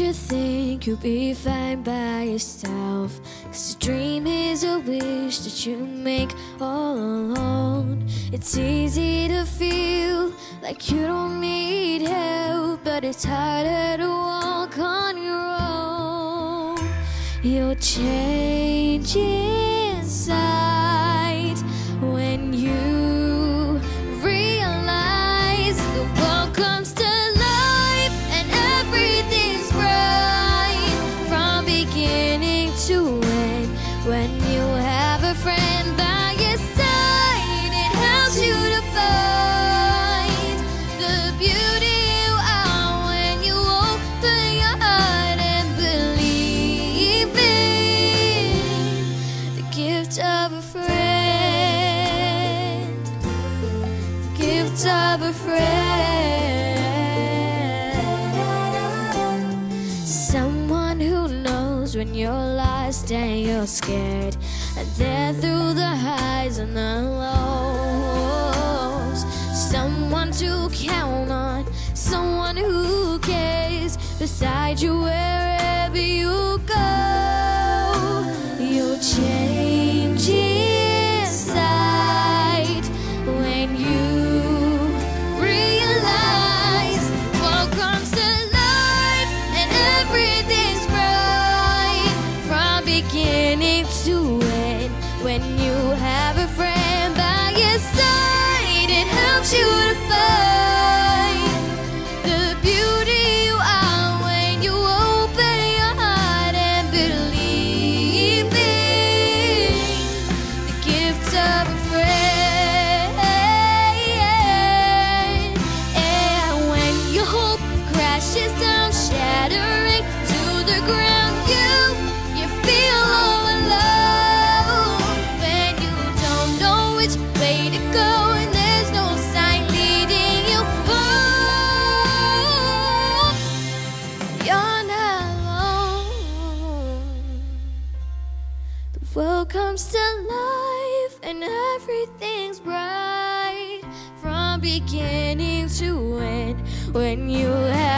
to think you'll be fine by yourself. Cause a dream is a wish that you make all alone. It's easy to feel like you don't need help, but it's harder to walk on your own. You're change Of a friend. Someone who knows when you're lost and you're scared. And they're through the highs and the lows. Someone to count on, someone who cares beside you wherever you go. You have a friend by your side, it helps you to find way to go and there's no sign leading you home. You're not alone. The world comes to life and everything's bright from beginning to end. When you have